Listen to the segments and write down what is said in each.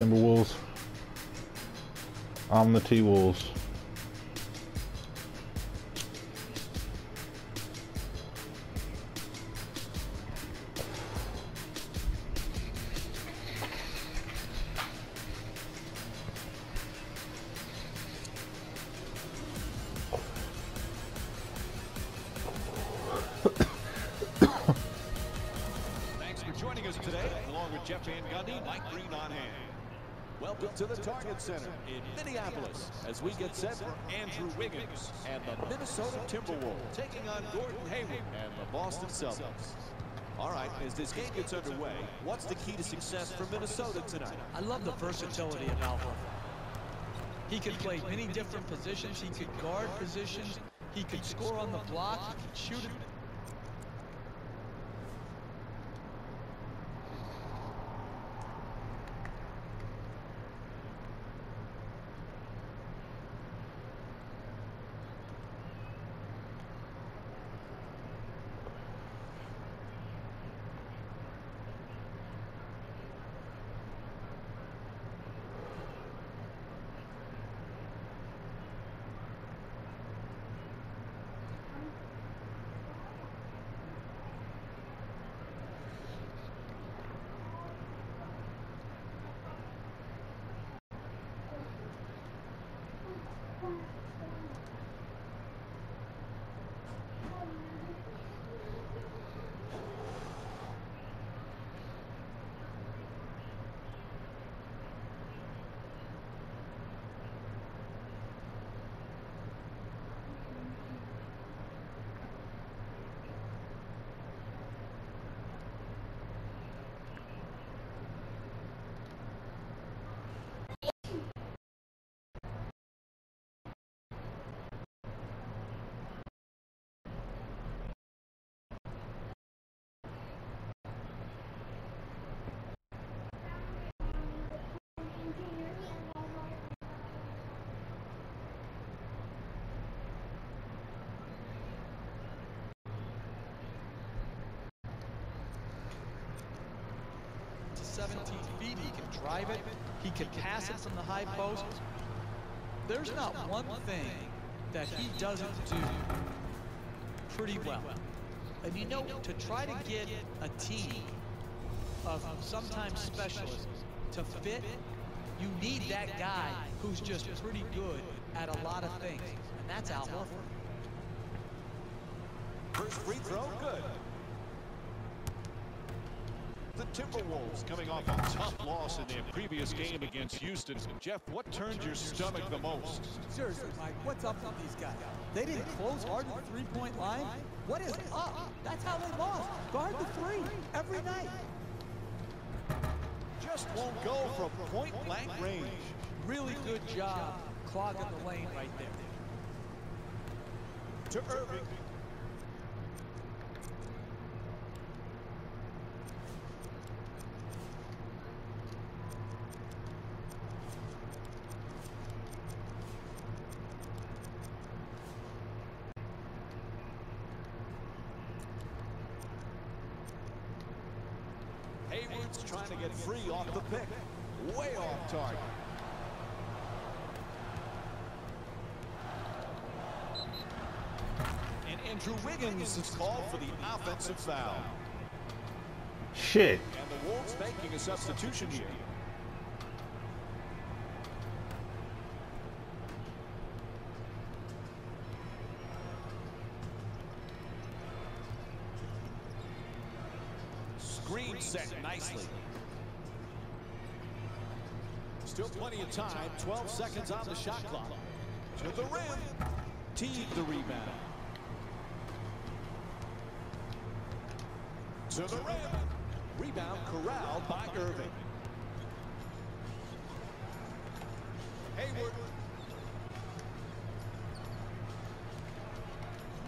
Timberwolves. I'm the T-Wolves. Timberwolves taking on Gordon Hayward and the Boston Celtics. All right, as this game gets underway, what's the key to success for Minnesota tonight? I love the versatility of Al Horford. He can play many different positions. He could guard positions. He could score on the block. He could shoot it. to 17 feet. He can drive it. He can pass it from the high post. There's not one thing that he doesn't do pretty well. And you know, to try to get a team of sometimes specialists to fit, you need that guy who's just pretty good at a lot of things. And that's Al Horford. First free throw, good. The Timberwolves coming off a tough loss in their previous game against Houston. Jeff, what turned your stomach the most? Seriously, Mike, what's up with these guys? They didn't close hard the three-point line. What is up? That's how they lost. Guard the three every night. Just won't go from point blank range. Really good job clogging the lane right there. To Irving. Hayward's trying to get free off the pick. Way off target. And Andrew Wiggins is called for the offensive foul. Shit. And the Wolves making a substitution here. 12 seconds on the shot clock. To the rim. Teague the rebound. To the rim. Rebound corralled by Irving. Hayward.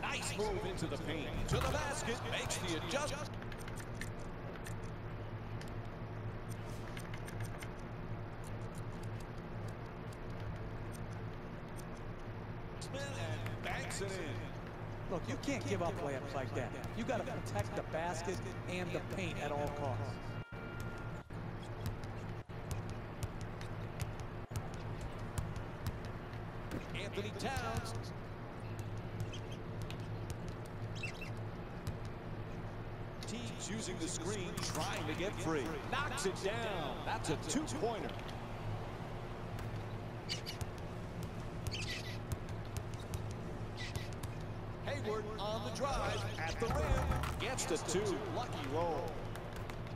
Nice move into the paint. To the basket. Makes the adjustment. and banks it in. Look, you can't give up layups like that. You got to protect the basket and the paint at all costs. Anthony Towns. Teams using the screen, trying to get free. Knocks it down. That's a two-pointer. Gets the two. Lucky roll.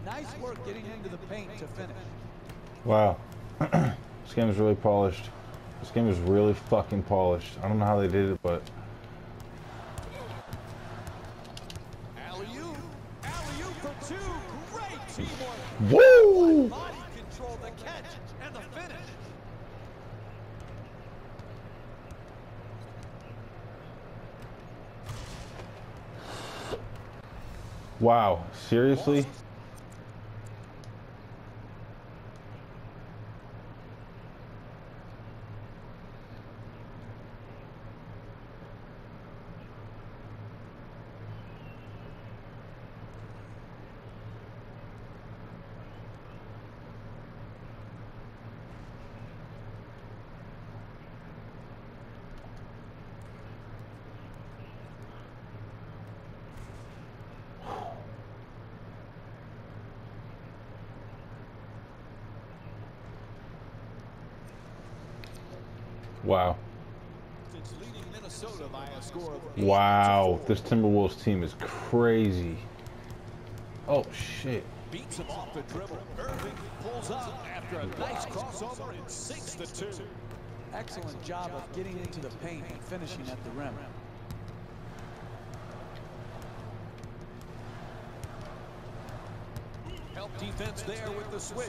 Nice work getting into the paint to finish. Wow. this game is really polished. This game is really fucking polished. I don't know how they did it, but Wow. Seriously? Wow. It's leading Minnesota by a score of eight Wow. This Timberwolves team is crazy. Oh shit. beats him off the dribble. Irving pulls up after a nice crossover and sinks the two. Excellent job of getting into the paint and finishing at the rim. Help defense there with the switch.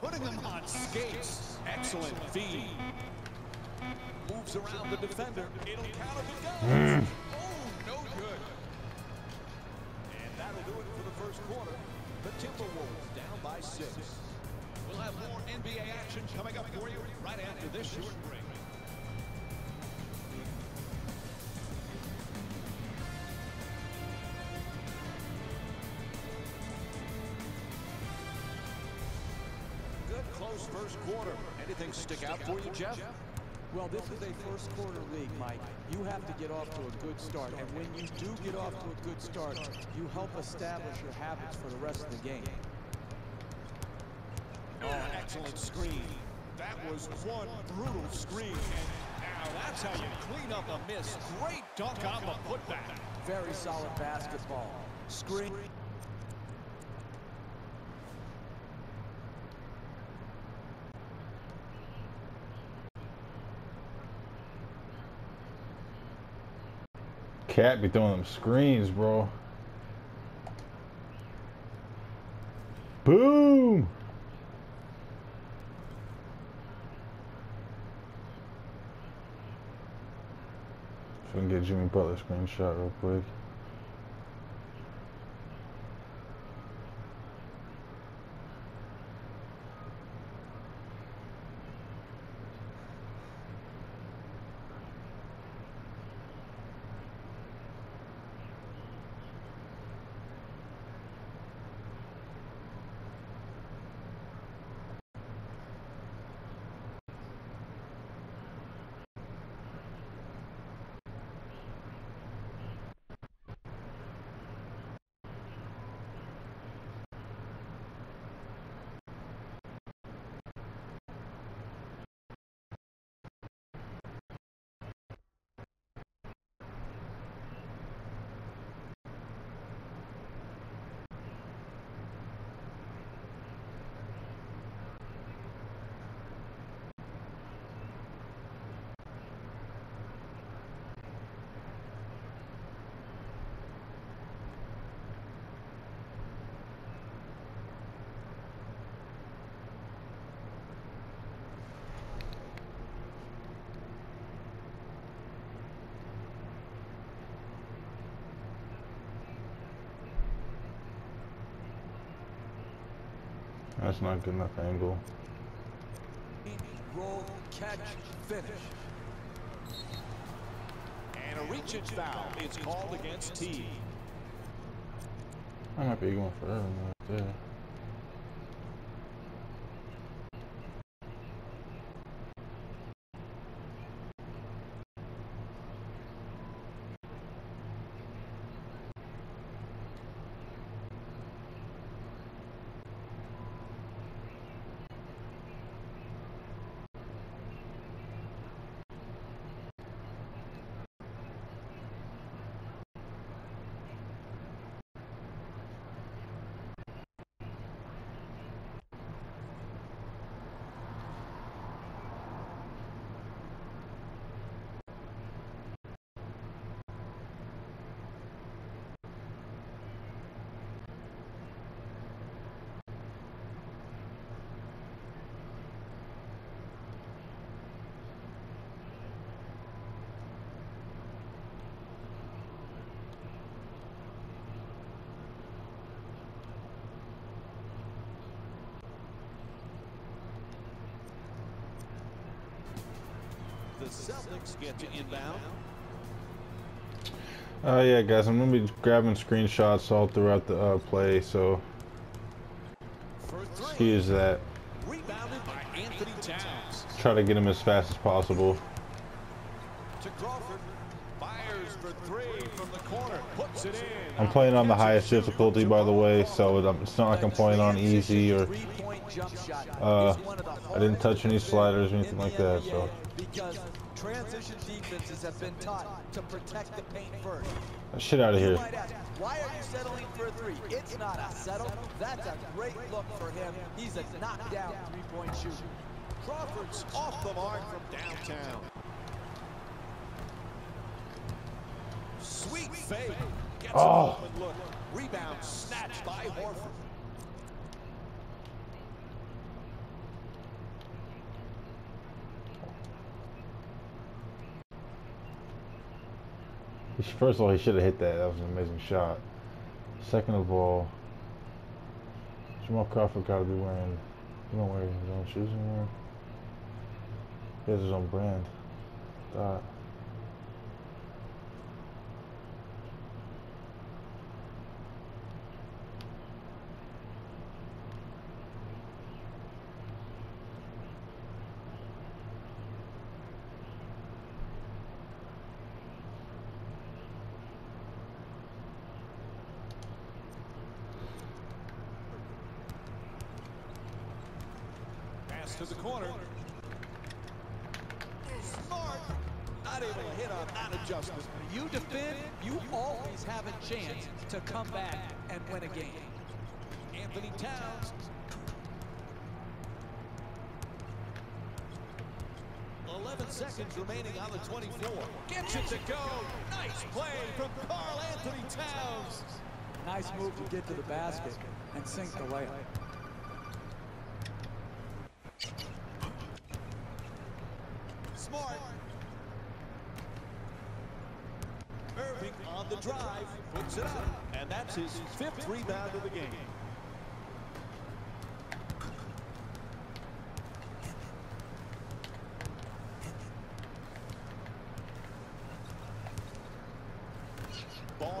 Putting them on skates. Excellent feed. Moves around the defender. It'll count if it goes. Quarter. The Timberwolves down by six. We'll have more NBA action coming up for you right after this short break. Good close first quarter. Anything stick out for you, Jeff? Well, this is a first quarter league, Mike. You have to get off to a good start. And when you do get off to a good start, you help establish your habits for the rest of the game. Oh, excellent screen. That was one brutal screen. And now that's how you clean up a miss. Great dunk on the putback. Very solid basketball. Screen. Cat be throwing them screens, bro. Boom! So we can get Jimmy Butler screenshot real quick. That's not good enough angle. Roll, catch, finish. And a reach-in foul is called against T. I might be going for one right there. Celtics get to inbound. Uh, yeah, guys, I'm gonna be grabbing screenshots all throughout the uh, play, so excuse that. Rebounded by Anthony Towns. Try to get him as fast as possible. To Crawford. Fires for three from the corner. Puts it in. I'm playing on the highest difficulty, by the way, so it's not like I'm playing on easy or Three-point jump shot Uh, is one of the I didn't touch any sliders or anything like that, so because defenses have been taught to protect the paint first. shit out of here. ask, why are you settling for a three? It's not a settle. That's a great look for him. He's a knockdown three-point shooter. Crawford's off the mark from downtown. Sweet fake. Gets Oh. Rebound snatched by Horford. First of all, he should have hit that. That was an amazing shot. Second of all, Jamal Crawford got to be wearing. He don't wear his own shoes anymore. He has his own brand. Thought. Pass to the corner. Smart. Not able to hit on that adjustment. You defend, you always have a chance to come back and win a game. Anthony Towns. Eleven seconds remaining on the 24. Gets it to go. Nice play from Carl Anthony Towns. Nice move to get to the basket and sink the layup. Smart. Irving on the drive. Puts it up. And that's his fifth rebound of the game.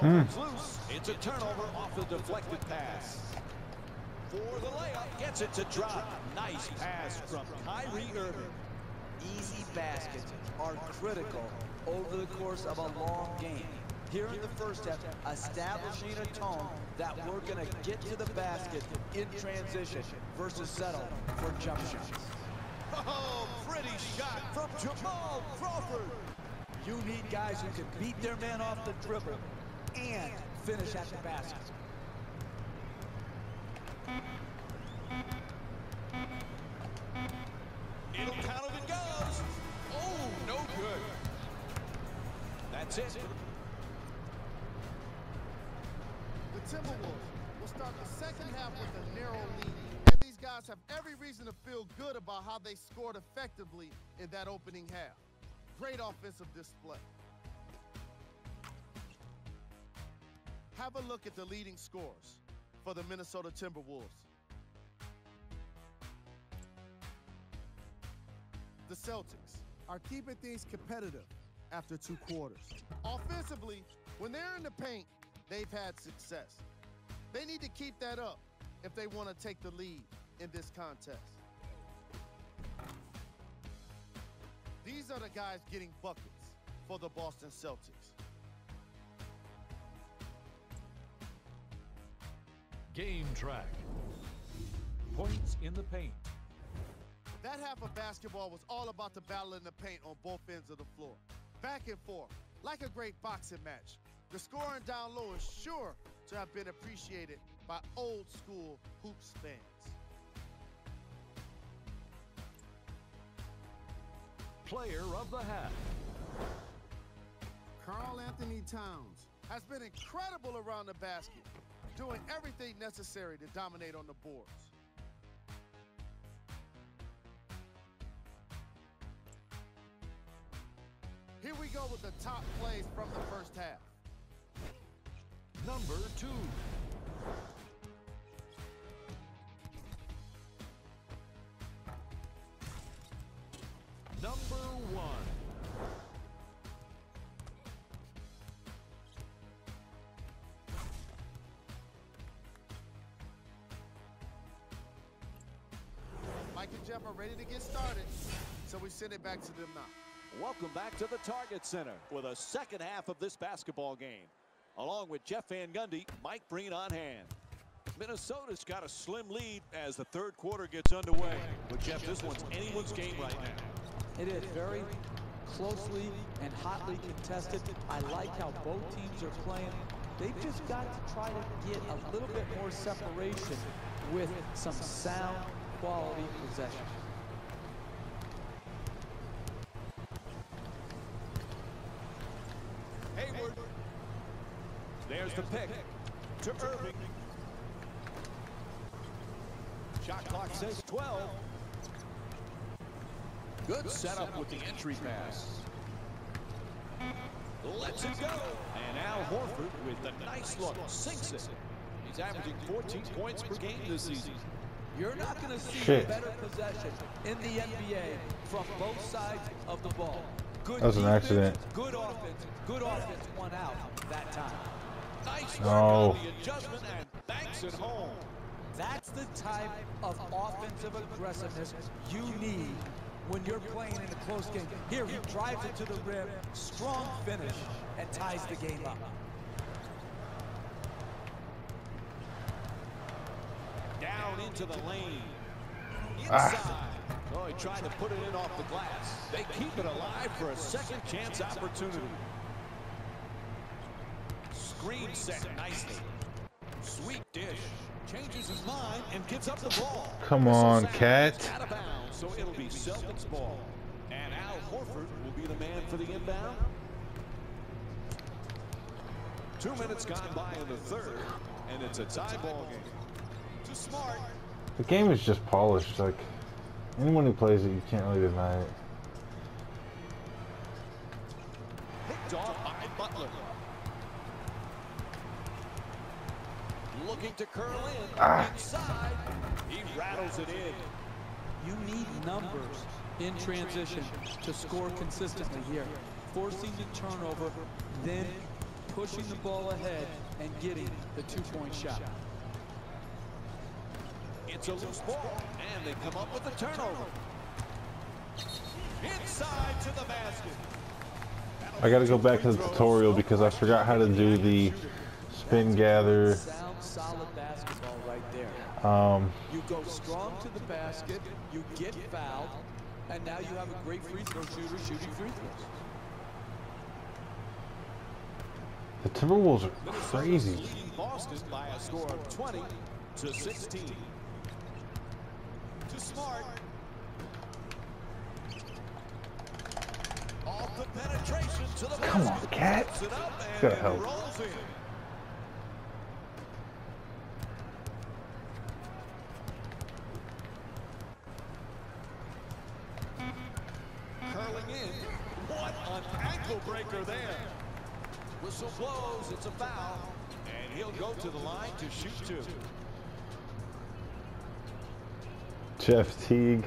Ball comes loose. It's a turnover off the deflected pass. For the layup, gets it to drop. Nice pass from Kyrie Irving. Easy baskets are critical over the course of a long game. Here in the first half, establishing a tone that we're going to get to the basket in transition versus settle for jump shots. Oh, pretty shot from Jamal Crawford. You need guys who can beat their man off the dribble and finish at the basket. It'll count if it goes. Oh, no good. That's it. The Timberwolves will start the second half with a narrow lead. And these guys have every reason to feel good about how they scored effectively in that opening half. Great offensive display. Have a look at the leading scores for the Minnesota Timberwolves. The Celtics are keeping things competitive after two quarters. Offensively, when they're in the paint, they've had success. They need to keep that up if they want to take the lead in this contest. These are the guys getting buckets for the Boston Celtics. Game track. Points in the paint. That half of basketball was all about the battle in the paint on both ends of the floor. Back and forth, like a great boxing match. The scoring down low is sure to have been appreciated by old school hoops fans. Player of the half. Karl-Anthony Towns has been incredible around the basket, doing everything necessary to dominate on the boards. Here we go with the top plays from the first half. Number two. And Jeff are ready to get started, so we send it back to them now. Welcome back to the Target Center with a second half of this basketball game. Along with Jeff Van Gundy, Mike Breen on hand. Minnesota's got a slim lead as the third quarter gets underway. But Jeff, this one's anyone's game right now. It is very closely and hotly contested. I like how both teams are playing. They've just got to try to get a little bit more separation with some sound quality possession. Hayward. There's the pick to Irving. Shot clock says 12. Good setup with the entry pass. Let's it go. And Al Horford with the nice look sinks it. He's averaging 14 points per game this season. You're not going to see Shit. better possession in the NBA from both sides of the ball. Good That was an defense, accident. Good offense. Good offense won out that time. Nice No. on the adjustment and banks it home. That's the type of offensive aggressiveness you need when you're playing in a close game. Here, he drives it to the rim, strong finish, and ties the game up. Down into the lane. Ah. Oh, he tried to put it in off the glass. They keep it alive for a second chance opportunity. Screen set nicely. Sweet dish. Changes his mind and gives up the ball. Come on. Cat. It's Out of bounds, so it'll be Celtics ball. And Al Horford will be the man for the inbound. Two minutes gone by in the third, and it's a tie ball game. Too smart. The game is just polished. Like anyone who plays it, you can't really deny it. Picked off by Butler. Looking to curl in. Ah. Inside. He rattles it in. You need numbers in transition to score consistently here. Forcing the turnover, then pushing the ball ahead and getting the two-point shot. It's a loose ball, and they come up with the turnover. Inside to the basket. I gotta go back to the tutorial because I forgot how to do the spin gather. Solid basketball right there. Um, You go strong to the basket, you get fouled, and now you have a great free throw shooter shooting free throws. the Timberwolves are crazy. Boston by a score of 20 to 16. Smart. Off the penetration to the Come on. Cat. Puts it up and Gotta help. Curling in. What an ankle breaker there. Whistle blows, it's a foul. And he'll go to the line to shoot two. Jeff Teague.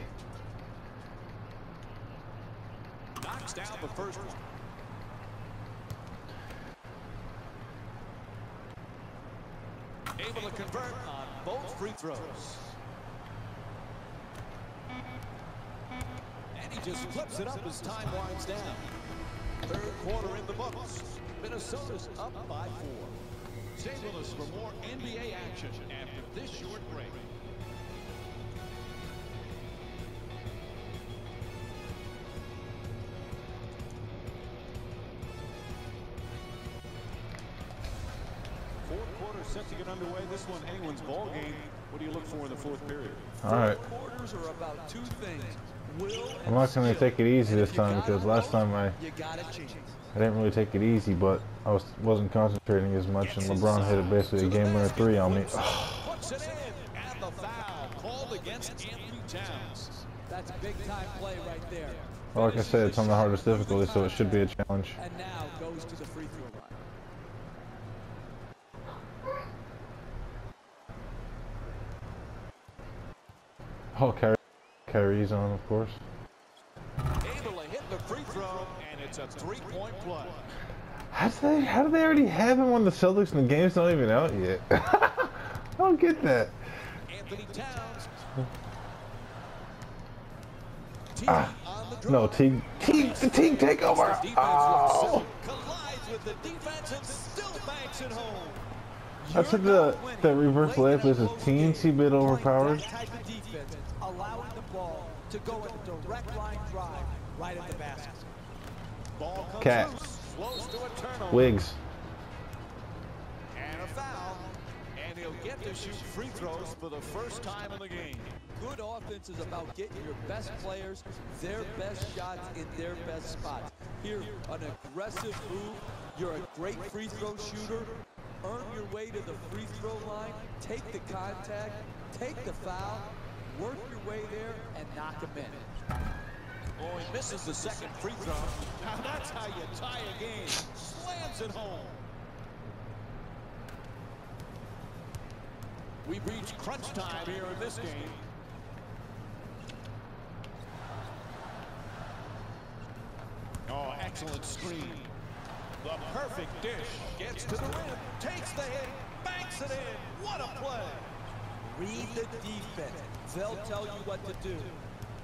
Knocks down the first one. Able to convert on both free throws. And he just flips it up as time winds down. Third quarter in the books. Minnesota's up by four. Stay with us for more NBA action after this short break. Set to get underway. This one anyone's ball game. What do you look for in the fourth period? All right. Quarters are about two things. I'm not gonna take it easy this time because last time I You got it changed. I didn't really take it easy, but I was wasn't concentrating as much, and LeBron hit a basically a game winner three on me. Puts it in, and the foul called against Anthony Towns. That's big time play right there. Well, like I said, it's on the hardest difficulty, so it should be a challenge. And now goes to the free throw line. Oh, Kyrie, Kyrie's on, of course. Able to hit the free throw, and it's a three-point play. How do they? How do they already have him on the Celtics and the game's not even out yet? I don't get that. Anthony Towns Teague ah. on. No, Teague. Teague, the Teague takeover. Oh. collides with the defense and still banks it home. I took the the reverse layup versus team. He bit overpowered. That type allowing the ball to go in a direct line drive right at the basket. Ball comes Cat. to a turnover. Wigs. And a foul. And he'll get to shoot free throws for the first time in the game. Good offense is about getting your best players their best shots in their best spots. Here, an aggressive move. You're a great free throw shooter. Earn your way to the free throw line. Take the contact. Take the foul. Work your way there and knock him in. Oh, he misses the second free throw. Now that's how you tie a game. Slams it home. We've reached crunch time here in this game. Oh, excellent screen. The perfect dish. Gets to the rim. Takes the hit. Banks it in. What a play. Read the defense. They'll tell you what to do.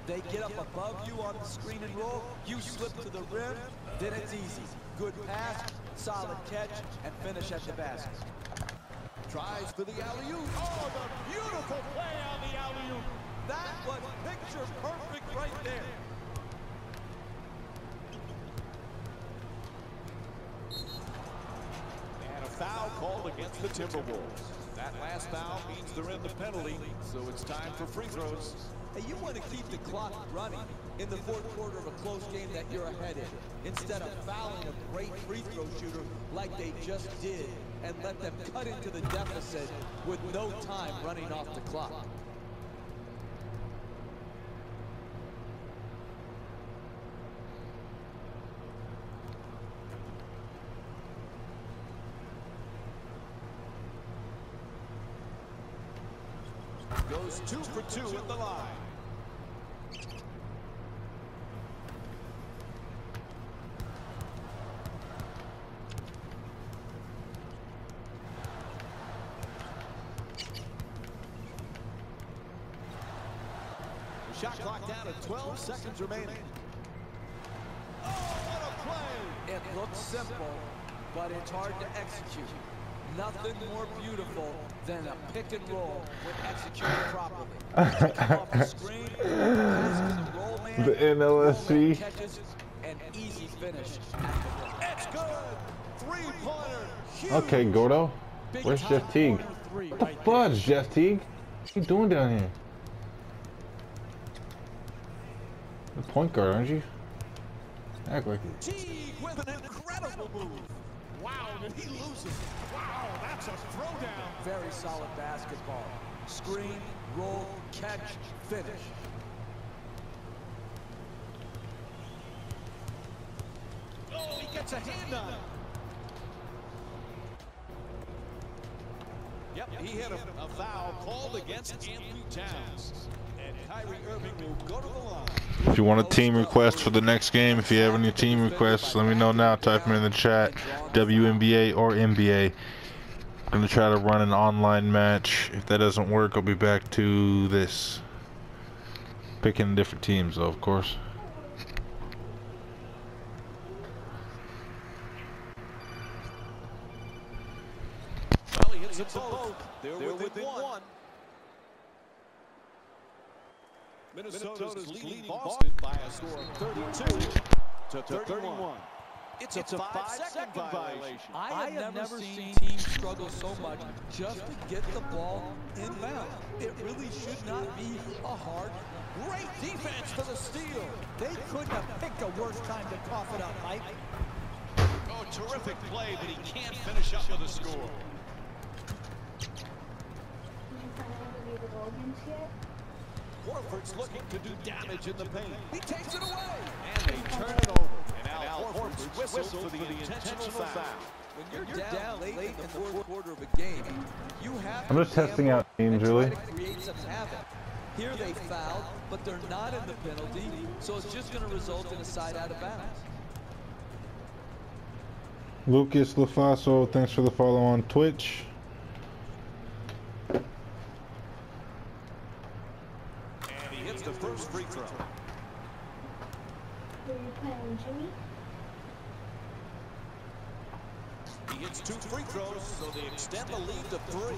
They get up above you on the screen and roll. You slip to the rim. Then it's easy. Good pass, solid catch, and finish at the basket. Tries for the alley-oop. Oh, the beautiful play on the alley-oop. That was picture perfect right there. And a foul called against the Timberwolves. That last foul means they're in the penalty, so it's time for free throws. Hey, you want to keep the clock running in the fourth quarter of a close game that you're ahead in, instead of fouling a great free throw shooter like they just did and let them cut into the deficit with no time running off the clock. Goes two for two at the line. The shot clock down at 12 seconds remaining. Oh, what a play! It looks simple, but it's hard to execute. Nothing more beautiful than a pick and roll when executed properly. The screen, the The NLSC. roll man catches, and easy finish at. It's good! Three-pointer! Okay, Gordo. Where's Jeff Teague? What the right there. fudge, Jeff Teague? What you doing down here? The point guard, aren't you? Act like it. Teague with an incredible move. Wow, did he lose it? Wow, that's a throwdown. Very solid basketball. Screen, roll, catch, finish. Oh, he gets a hand on it. Yep, he hit a, a foul called against Anthony Towns. To. If you want a team request for the next game, if you have any team requests, let me know now. Type them in the chat. WNBA or NBA. I'm gonna try to run an online match. If that doesn't work, I'll be back to this. Picking different teams, though, of course. Well, he hits them both. They're, within, one. Minnesota's, leading Boston by a score of 32 to 31. It's a, five-second violation. I have, never, seen teams struggle so much just to get the ball inbound. It really should not be a hard. Great defense for the steal. They couldn't have picked a worse time to cough it up, Mike. Oh, terrific play, but he can't finish up with a score. Horford's looking to do damage in the paint. He takes it away. And they turn it over. And Al, Horford's whistled for the intentional foul. When you're, down, late, in the fourth quarter of a game, you have I'm just testing out teams, and try really. to create some havoc. Here they fouled, but they're not in the penalty, so it's just going to result in a side out of bounds. Lucas Lafaso, thanks for the follow on Twitch. And he hits the first free throw. Are you playing, Jimmy? He hits two free throws, so they extend the lead to three.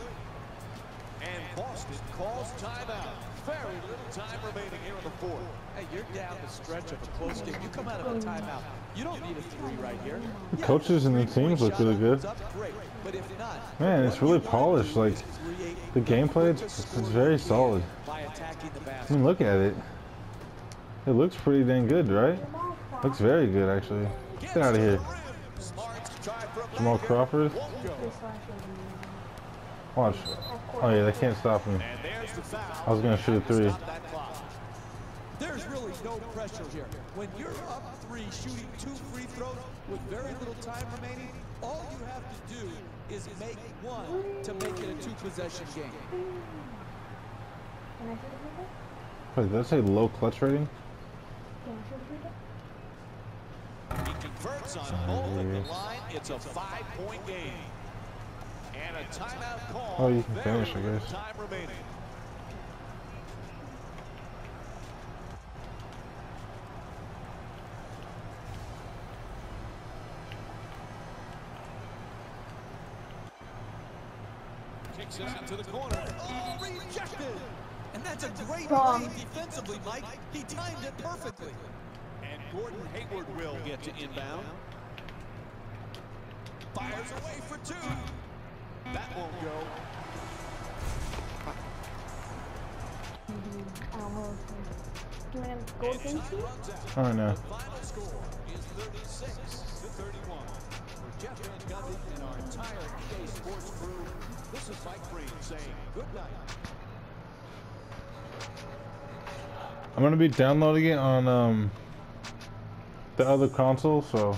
And Boston calls timeout. Very little time remaining here in the fourth. Hey, you're down the stretch of a close game. You come out of a timeout. You don't need a three right here. Yeah, coaches and the teams look really good. great. But if not, Man, it's really polished, like, The gameplay, it's, it's very solid. By attacking the I mean, look at it. It looks pretty dang good, right? Looks very good, actually. Get out of here. Smarts tried for a Jamal. Crawford. Watch. Oh, yeah, they can't stop me. And there's the foul. I was going to shoot a three. There's really no pressure here. When you're up three, shooting two free throws with very little time remaining, all you have to do is make one to make it a two-possession game. I? Wait, did that say low clutch rating? Can I shoot a free throw? He converts on both at the line. It's a five-point game. And a timeout call. Oh, you can finish, I guess. Time remaining. Kicks it out to the corner. Oh, rejected! And that's a great Wrong. play defensively, Mike. He timed it perfectly. And Gordon Hayward will get to inbound. Fires away for two. That won't go. I don't know. Do you want to go And against time you? runs out. Oh, no. The final score is 36 to 31. For Jeff Van Gundy and our entire EA Sports crew, this is Mike Breen saying good night. I'm gonna be downloading it on um the other console, so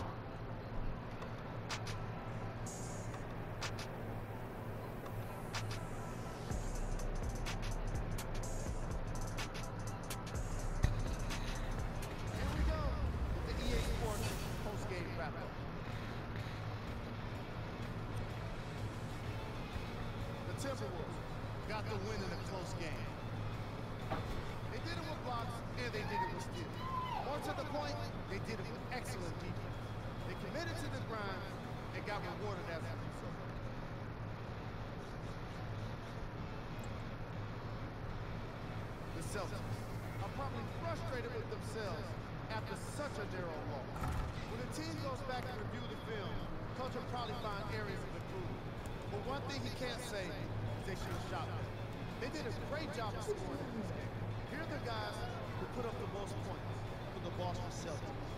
The Celtics are probably frustrated with themselves after such a narrow loss. When the team goes back and review the film, coach will probably find areas of improvement. But one thing he can't say is they should have shot better. They did a great job of scoring in this game. Here are the guys who put up the most points for the Boston Celtics.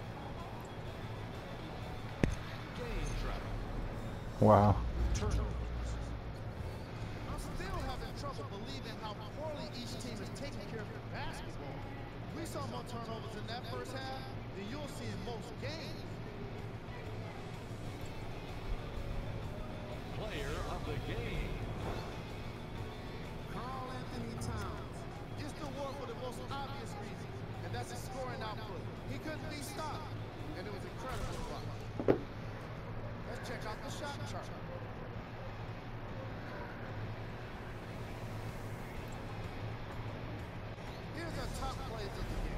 Game travel. wow. Turnovers. I'm still having trouble believing how poorly each team is taking care of their basketball. We saw more turnovers in that first half than you'll see in most games. Player of the game. Carl Anthony Towns gets the award for the most obvious reason, and that's his scoring output. He couldn't be stopped, and it was incredible to watch. Let's check out the shot chart. plays in the game.